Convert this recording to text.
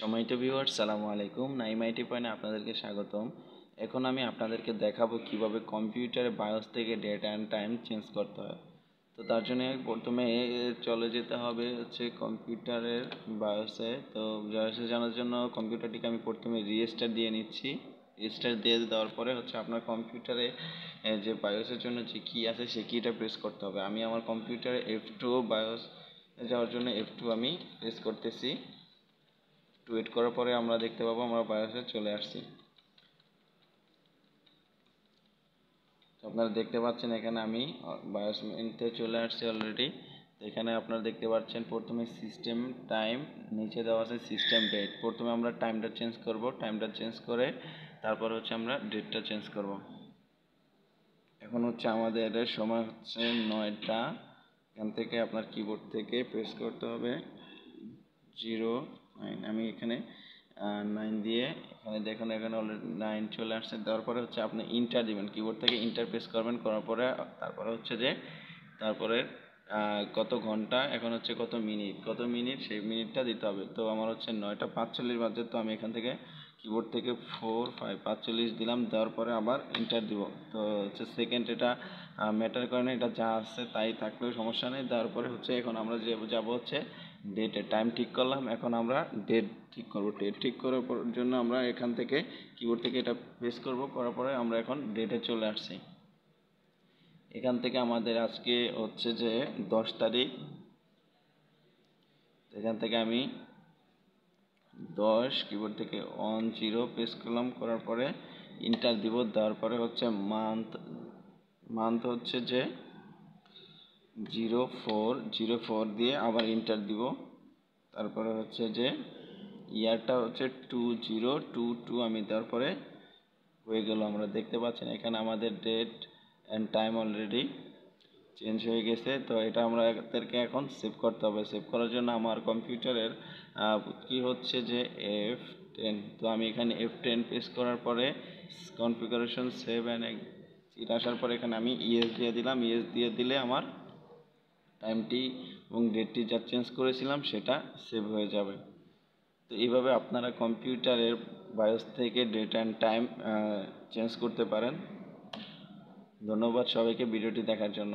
সময়ত ভিউয়ার সালামু আলাইকুম। নাইম আইটি পয়েন্টে আপনাদেরকে স্বাগতম। এখন আমি আপনাদেরকে দেখাবো কীভাবে কম্পিউটারে বায়োস থেকে ডেট অ্যান্ড টাইম চেঞ্জ করতে হয়। তো তার জন্য প্রথমে চলে যেতে হবে হচ্ছে কম্পিউটারের বায়োসে তো বায়োসে জানার জন্য কম্পিউটারটিকে আমি প্রথমে রিস্টার্ট দিয়ে নিচ্ছি। রেজিস্টার দিয়ে দেওয়ার পরে হচ্ছে আপনার কম্পিউটারে যে বায়োসের জন্য যে কী আছে সেই কীটা প্রেস করতে হবে। আমি আমার কম্পিউটারে এফ টু বায়োস যাওয়ার জন্য এফ টু আমি প্রেস করতেছি। একটু ওয়েট করার পরে আমরা দেখতে পাবো, আমরা বায়োসে চলে আসছি। আপনারা দেখতে পাচ্ছেন এখানে আমি বায়োস মেনতে চলে আসছি অলরেডি এখানে আপনারা দেখতে পাচ্ছেন প্রথমে সিস্টেম টাইম নিচে দেওয়া আছে সিস্টেম ডেট প্রথমে আমরা টাইমটা চেঞ্জ করব টাইমটা চেঞ্জ করে তারপর হচ্ছে আমরা ডেটটা চেঞ্জ করব। এখন হচ্ছে আমাদের সময় হচ্ছে নয়টা। এখান থেকে আপনার কিবোর্ড থেকে প্রেস করতে হবে। জিরো নাইন আমি এখানে নাইন দিয়ে, এখানে দেখুন, এখানে অলরেডি নাইন চলে আসছে। দেওয়ার পরে হচ্ছে আপনি ইন্টার দিবেন। কিবোর্ড থেকে ইন্টার প্রেস করবেন, করার পরে, তারপরে হচ্ছে যে, তারপরে কত ঘণ্টা, এখন হচ্ছে কত মিনিট কত মিনিট সেই মিনিটটা দিতে হবে। তো আমার হচ্ছে নয়টা পাঁচচল্লিশ বাজে, তো আমি এখান থেকে কিবোর্ড থেকে ফোর ফাইভ পাঁচচল্লিশ দিলাম, দেওয়ার পরে আবার ইন্টার দিব। তো হচ্ছে সেকেন্ড এটা ম্যাটার করে না, এটা যা আছে তাই থাকলেও সমস্যা নেই। দেওয়ার পরে হচ্ছে এখন আমরা যে যাব হচ্ছে ডেটে টাইম ঠিক করলাম। এখন আমরা ডেট ঠিক করব। ডেট ঠিক করার জন্য আমরা এখান থেকে কিবোর্ড থেকে এটা প্রেস করব। করার পরে আমরা এখন ডেটে চলে আসছি। এখান থেকে আমাদের আজকে হচ্ছে যে দশ তারিখ। এখান থেকে আমি দশ কিবোর্ড থেকে ওয়ান জিরো প্রেস করলাম করার পরে ইন্টার দিব, দেওয়ার পরে হচ্ছে মান্থ মান্থ হচ্ছে যে জিরো ফোর জিরো ফোর দিয়ে আবার ইন্টার দিব। তারপরে হচ্ছে যে ইয়ারটা হচ্ছে টু জিরো টু টু আমি দেওয়ার পরে হয়ে গেল। আমরা দেখতে পাচ্ছেন এখানে আমাদের date and time already change হয়ে গেছে। তো এটা আমরা আমাদেরকে এখন সেভ করতে হবে। সেভ করার জন্য আমার কম্পিউটারের কি হচ্ছে যে এফ টেন তো আমি এখানে এফ টেন প্রেস করার পরে কনফিগারেশন সেভ অ্যান্ড এটা আসার পরে এখানে আমি ইএস দিয়ে দিলাম। ইএস দিয়ে দিলে আমার টাইমটি এবং ডেটটি যা চেঞ্জ করেছিলাম সেটা সেভ হয়ে যাবে। তো এইভাবে আপনারা কম্পিউটারের বায়োস থেকে ডেট অ্যান্ড টাইম চেঞ্জ করতে পারেন। ধন্যবাদ সবাইকে ভিডিওটি দেখার জন্য।